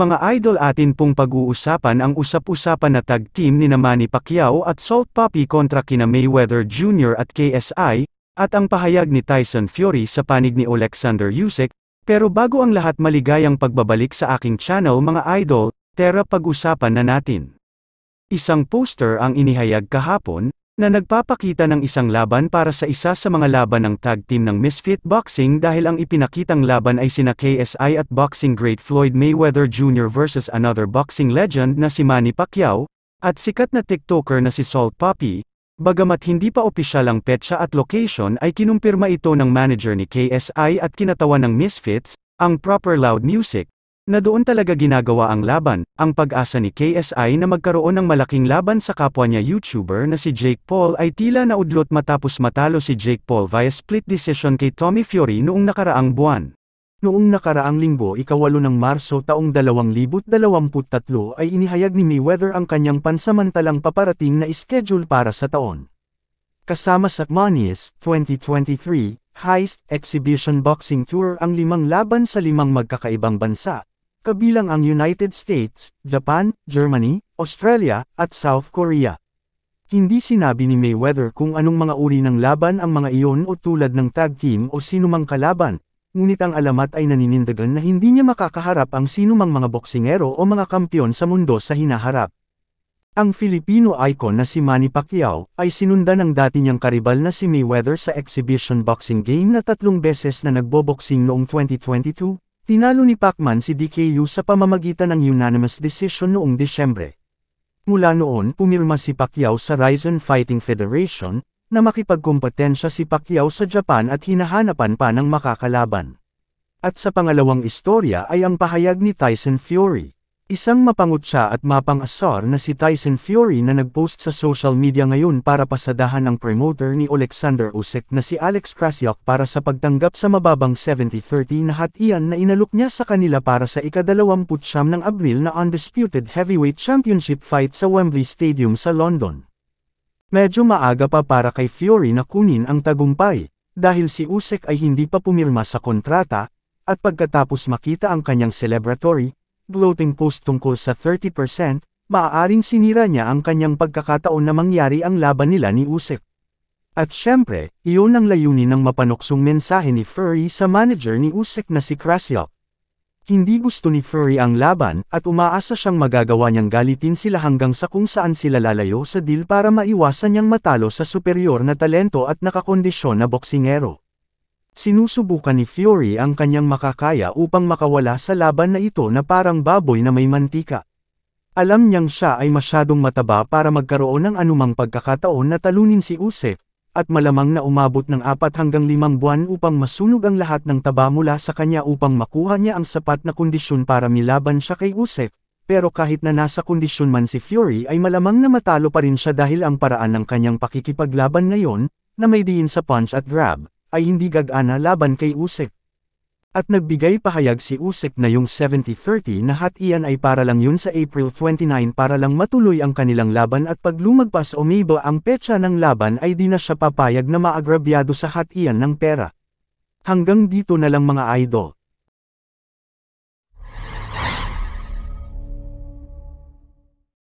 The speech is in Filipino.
Mga idol atin pong pag-uusapan ang usap-usapan na tag team ni Manny Pacquiao at Salt Papi kontra kina Mayweather Jr. at KSI, at ang pahayag ni Tyson Fury sa panig ni Alexander Usyk, pero bago ang lahat maligayang pagbabalik sa aking channel mga idol, tera pag-usapan na natin. Isang poster ang inihayag kahapon, na nagpapakita ng isang laban para sa isa sa mga laban ng tag team ng Misfit Boxing dahil ang ipinakitang laban ay sina KSI at boxing great Floyd Mayweather Jr. versus another boxing legend na si Manny Pacquiao, at sikat na TikToker na si Salt Papi, bagamat hindi pa opisyal ang petsa at location ay kinumpirma ito ng manager ni KSI at kinatawan ng Misfits, ang Proper Loud Music, na doon talaga ginagawa ang laban, ang pag-asa ni KSI na magkaroon ng malaking laban sa kapwa niya YouTuber na si Jake Paul ay tila naudlot matapos matalo si Jake Paul via split decision kay Tommy Fury noong nakaraang buwan. Noong nakaraang linggo ikawalo ng Marso taong 2023 ay inihayag ni Mayweather ang kanyang pansamantalang paparating na schedule para sa taon. Kasama sa Money's 2023 Heist Exhibition Boxing Tour ang limang laban sa limang magkakaibang bansa, kabilang ang United States, Japan, Germany, Australia, at South Korea. Hindi sinabi ni Mayweather kung anong mga uri ng laban ang mga iyon o tulad ng tag team o sinumang kalaban, ngunit ang alamat ay naninindigan na hindi niya makakaharap ang sinumang mga boksingero o mga kampyon sa mundo sa hinaharap. Ang Filipino icon na si Manny Pacquiao ay sinundan ng dati niyang karibal na si Mayweather sa exhibition boxing game na tatlong beses na nagboboxing noong 2022, Tinalo ni Pacman si DKU sa pamamagitan ng unanimous decision noong Desyembre. Mula noon pumirma si Pacquiao sa Ryzen Fighting Federation, na makipagkompetensya si Pacquiao sa Japan at hinahanapan pa ng makakalaban. At sa pangalawang istorya ay ang pahayag ni Tyson Fury. Isang mapangutsa at mapang-asar na si Tyson Fury na nagpost sa social media ngayon para pasadahan ang promoter ni Alexander Usyk na si Alex Krassyuk para sa pagtanggap sa mababang 70-30 na hatian na inalok niya sa kanila para sa ikadalawamputsyam ng Abril na Undisputed Heavyweight Championship fight sa Wembley Stadium sa London. Medyo maaga pa para kay Fury na kunin ang tagumpay, dahil si Usyk ay hindi pa pumirma sa kontrata, at pagkatapos makita ang kanyang celebratory, gloating post tungkol sa 30%, maaaring sinira niya ang kanyang pagkakataon na mangyari ang laban nila ni Usyk. At syempre, iyon ang layunin ng mapanuksong mensahe ni Fury sa manager ni Usyk na si Krassyuk. Hindi gusto ni Fury ang laban, at umaasa siyang magagawa niyang galitin sila hanggang sa kung saan sila lalayo sa deal para maiwasan niyang matalo sa superior na talento at nakakondisyon na boksingero. Sinusubukan ni Fury ang kanyang makakaya upang makawala sa laban na ito na parang baboy na may mantika. Alam niyang siya ay masyadong mataba para magkaroon ng anumang pagkakataon na talunin si Usyk, at malamang na umabot ng apat hanggang limang buwan upang masunog ang lahat ng taba mula sa kanya upang makuha niya ang sapat na kondisyon para milaban siya kay Usyk, pero kahit na nasa kondisyon man si Fury ay malamang na matalo pa rin siya dahil ang paraan ng kanyang pakikipaglaban ngayon, na may diin sa punch at grab, ay hindi gagana laban kay Usyk. At nagbigay pahayag si Usyk na yung 70-30 na hatian ay para lang yun sa April 29 para lang matuloy ang kanilang laban at pag lumagpas o maybe ang petsa ng laban ay di na siya papayag na maagrabyado sa hatian ng pera. Hanggang dito na lang mga idol.